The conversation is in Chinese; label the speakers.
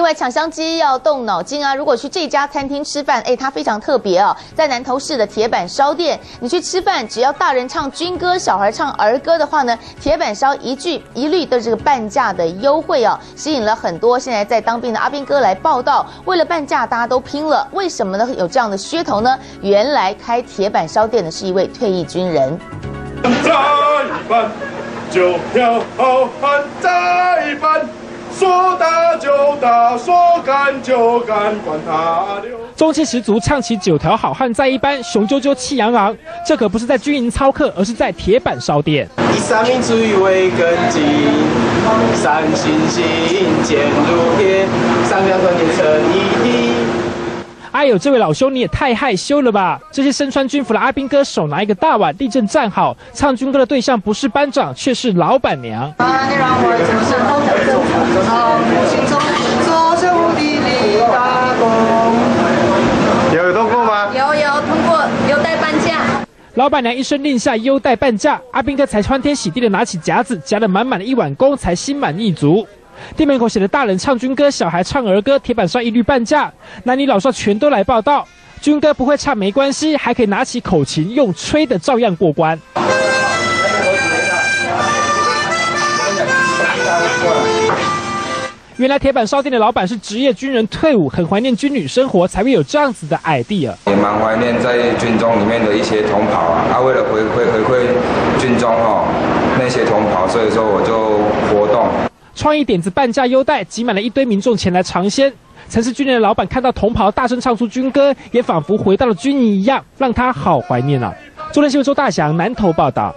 Speaker 1: 另外抢香鸡要动脑筋啊！如果去这家餐厅吃饭，哎，它非常特别哦，在南投市的铁板烧店，你去吃饭，只要大人唱军歌，小孩唱儿歌的话呢，铁板烧一句一律的这个半价的优惠哦，吸引了很多现在在当兵的阿兵哥来报道。为了半价，大家都拼了。为什么呢？有这样的噱头呢？原来开铁板烧店的是一位退役军人。就
Speaker 2: 要好汉再办。说打就打，说干就干，管他
Speaker 3: 流。中气十足，唱起九条好汉在一班，雄赳赳气昂昂。这可不是在军营操课，而是在铁板烧店。以三民主义为根基，三心心，坚如铁，三两团结成一体。哎呦，这位老兄你也太害羞了吧！这些身穿军服的阿兵哥手拿一个大碗，立正站好，唱军歌的对象不是班长，却是老板娘。
Speaker 4: 有通过吗？
Speaker 1: 有有通过，优待半价。
Speaker 3: 老板娘一声令下，优待半价，阿兵哥才欢天喜地的拿起夹子，夹了满满的一碗公，才心满意足。店门口写的大人唱军歌，小孩唱儿歌，铁板烧一律半价，男女老少全都来报道。军歌不会唱没关系，还可以拿起口琴用吹的，照样过关。原来铁板烧店的老板是职业军人退伍，很怀念军旅生活，才会有这样子的 idea。
Speaker 5: 也蛮怀念在军中里面的一些同袍啊，啊，为了回馈回馈军中哦那些同袍，所以说我就活动。
Speaker 3: 创意点子半价优待，挤满了一堆民众前来尝鲜。曾是军人的老板看到同袍大声唱出军歌，也仿佛回到了军营一样，让他好怀念啊！中央新闻周大祥南投报道。